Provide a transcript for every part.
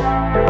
you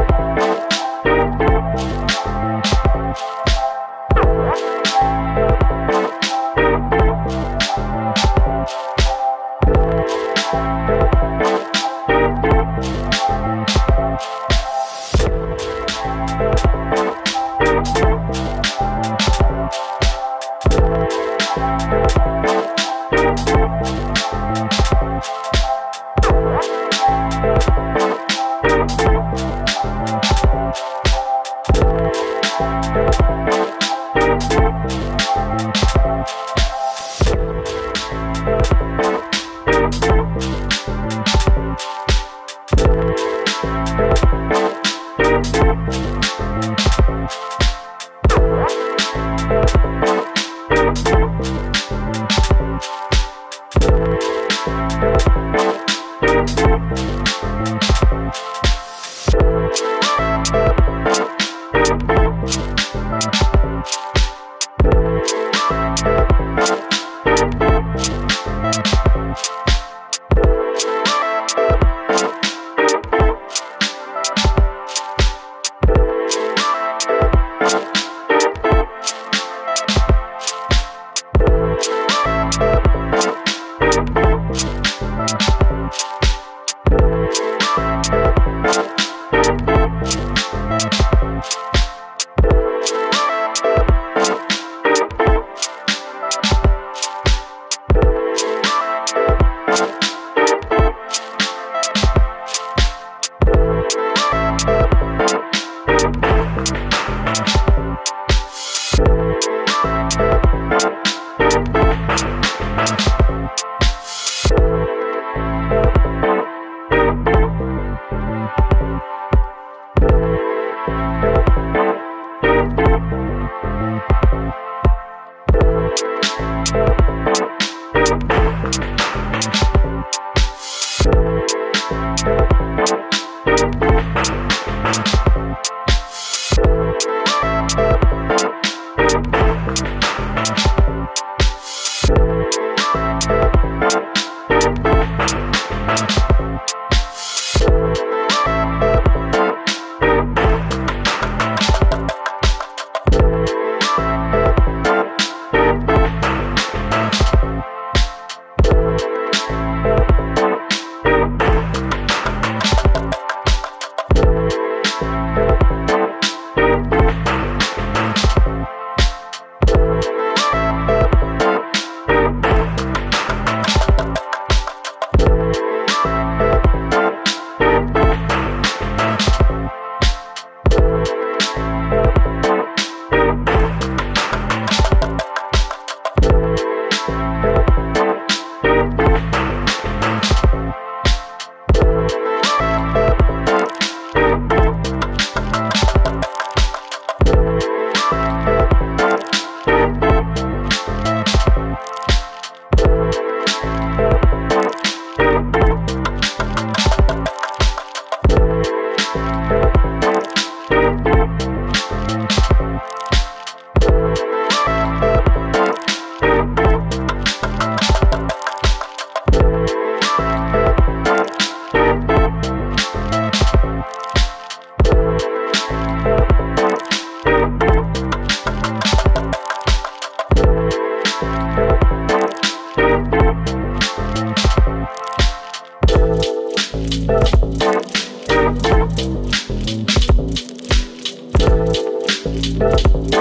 Thank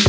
you.